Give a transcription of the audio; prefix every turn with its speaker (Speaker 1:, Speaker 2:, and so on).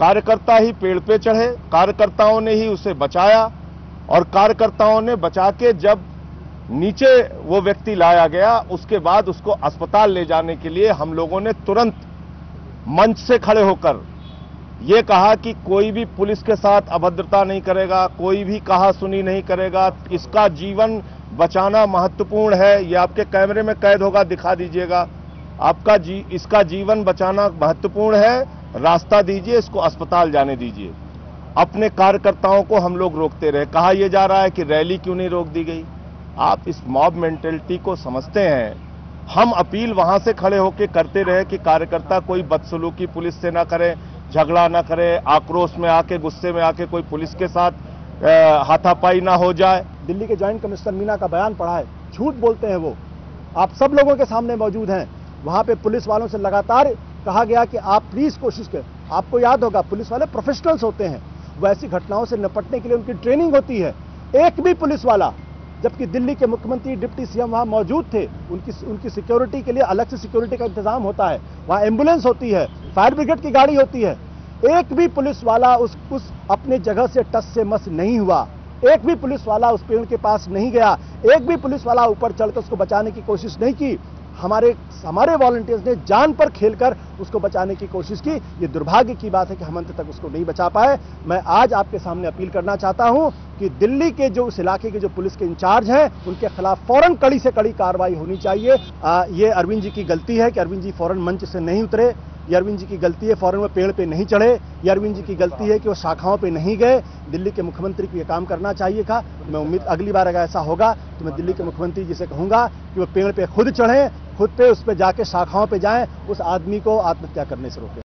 Speaker 1: कार्यकर्ता ही पेड़ पे चढ़े, कार्यकर्ताओं ने ही उसे बचाया और कार्यकर्ताओं ने बचा के जब नीचे वो व्यक्ति लाया गया, उसके बाद उसको अस्पताल ले जाने के लिए हम लोगों ने तुरंत मंच से खड़े होकर ये कहा कि कोई भी पुलिस के साथ अभद्रता नहीं करेगा, कोई भी कहा सुनी नहीं करेगा, इसका जीवन बचाना महत्वपूर्ण है। ये आपके कैमरे में कैद होगा, दिखा दीजिएगा। आपका जी, इसका जीवन बचाना महत्वपूर्ण है। रास्ता दीजिए, इसको अस्पताल जाने दीजिए। अपने कार्यकर्ताओं को हम लोग रोकते रहे। कहा यह जा रहा है कि रैली क्यों नहीं रोक दी गई? आप इस मॉब मेंटेलिटी को समझते हैं। हम अपील वहाँ से खड़े होकर करते रहे कि कार्यकर्ता कोई बदसलूकी पुलिस से ना करे, झगड़ा ना करे, आक्रोश में आके, गुस्से में आके कोई पुलिस के साथ हाथापाई ना हो जाए।
Speaker 2: दिल्ली के ज्वाइंट कमिश्नर मीना का बयान पढ़ा है। झूठ बोलते हैं वो। आप सब लोगों के सामने मौजूद हैं। वहाँ पे पुलिस वालों से लगातार कहा गया कि आप प्लीज़ कोशिश करें। आपको याद होगा, पुलिस वाले प्रोफेशनल्स होते हैं। वो ऐसी घटनाओं से निपटने के लिए उनकी ट्रेनिंग होती है। एक भी पुलिस वाला, जबकि दिल्ली के मुख्यमंत्री, डिप्टी सीएम वहाँ मौजूद थे, उनकी उनकी सिक्योरिटी के लिए अलग से सिक्योरिटी का इंतज़ाम होता है। वहाँ एंबुलेंस होती है फायर ब्रिगेड की गाड़ी होती है। एक भी पुलिस वाला उस उस अपने जगह से टस से मस नहीं हुआ। एक भी पुलिस वाला उस पेड़ के पास नहीं गया। एक भी पुलिस वाला ऊपर चढ़कर उसको बचाने की कोशिश नहीं की। हमारे हमारे वॉलंटियर्स ने जान पर खेलकर उसको बचाने की कोशिश की। ये दुर्भाग्य की बात है कि हम अंत तक उसको नहीं बचा पाए। मैं आज आपके सामने अपील करना चाहता हूँ कि दिल्ली के जो उस इलाके के जो पुलिस के इंचार्ज हैं उनके खिलाफ फ़ौरन कड़ी से कड़ी कार्रवाई होनी चाहिए। आ, ये अरविंद जी की गलती है कि अरविंद जी फ़ौरन मंच से नहीं उतरे। ये अरविंद जी की गलती है फ़ौरन वो पेड़ पे नहीं चढ़े। ये अरविंद जी की गलती है कि वो शाखाओं पे नहीं गए। दिल्ली के मुख्यमंत्री को ये काम करना चाहिए था। मैं उम्मीद अगली बार अगर ऐसा होगा तो मैं दिल्ली के मुख्यमंत्री जी से कहूँगा कि वो पेड़ पे खुद चढ़े। खुद पे, उस पर जाके शाखाओं पे जाएँ, उस आदमी को आत्महत्या करने से रोकें।